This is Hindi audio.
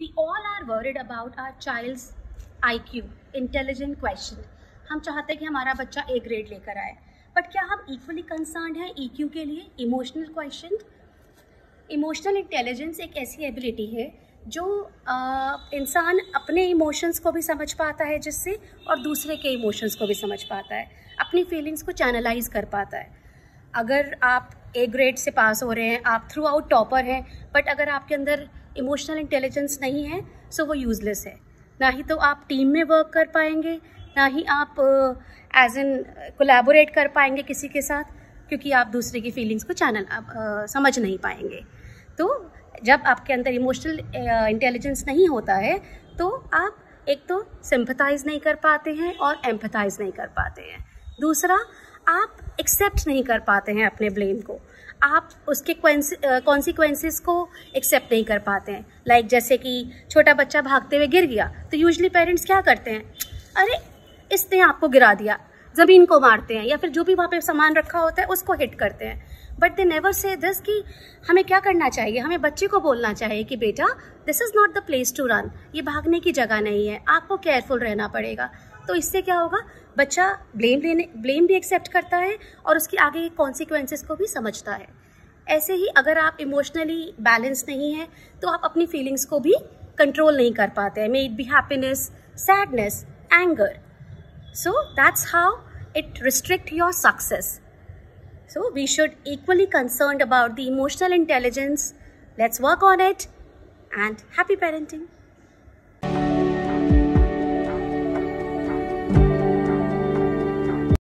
We all are worried about our child's IQ, intelligent question. हम चाहते हैं कि हमारा बच्चा ए ग्रेड लेकर आए। बट क्या हम इक्वली कंसर्न हैं ई e के लिए? इमोशनल क्वेश्चन इमोशनल इंटेलिजेंस एक ऐसी एबिलिटी है जो इंसान अपने इमोशंस को भी समझ पाता है जिससे और दूसरे के इमोशंस को भी समझ पाता है। अपनी फीलिंग्स को चैनलाइज कर पाता है। अगर आप ए ग्रेड से पास हो रहे हैं आप थ्रू आउट टॉपर हैं बट अगर आपके अंदर इमोशनल इंटेलिजेंस नहीं है सो वो यूज़लेस है। ना ही तो आप टीम में वर्क कर पाएँगे ना ही आप एज एन कोलेबोरेट कर पाएँगे किसी के साथ क्योंकि आप दूसरे की फीलिंग्स को चैनल आप uh, समझ नहीं पाएँगे। तो जब आपके अंदर इमोशनल इंटेलिजेंस नहीं होता है तो आप एक तो सिंपथाइज नहीं कर पाते हैं और एम्पथाइज नहीं कर पाते हैं। दूसरा आप एक्सेप्ट नहीं कर पाते हैं अपने ब्लेम को। आप उसके कॉन्सिक्वेंसेस को एक्सेप्ट नहीं कर पाते हैं। लाइक like जैसे कि छोटा बच्चा भागते हुए गिर गया तो यूजली पेरेंट्स क्या करते हैं? अरे, इसने आपको गिरा दिया, ज़मीन को मारते हैं, या फिर जो भी वहाँ पे सामान रखा होता है, उसको हिट करते हैं। But they never say this कि हमें क्या करना चाहिए? हमें बच्चे को बोलना चाहिए कि बेटा this is not the place to run ये भागने की जगह नहीं है। आपको केयरफुल रहना पड़ेगा। तो इससे क्या होगा? बच्चा ब्लेम लेने ब्लेम भी एक्सेप्ट करता है और उसकी आगे के कॉन्सिक्वेंसेस को भी समझता है। ऐसे ही अगर आप इमोशनली बैलेंस नहीं है तो आप अपनी फीलिंग्स को भी कंट्रोल नहीं कर पाते हैं। May it be happiness sadness anger so that's how it restrict your success so we should equally concern about the emotional intelligence let's work on it and happy parenting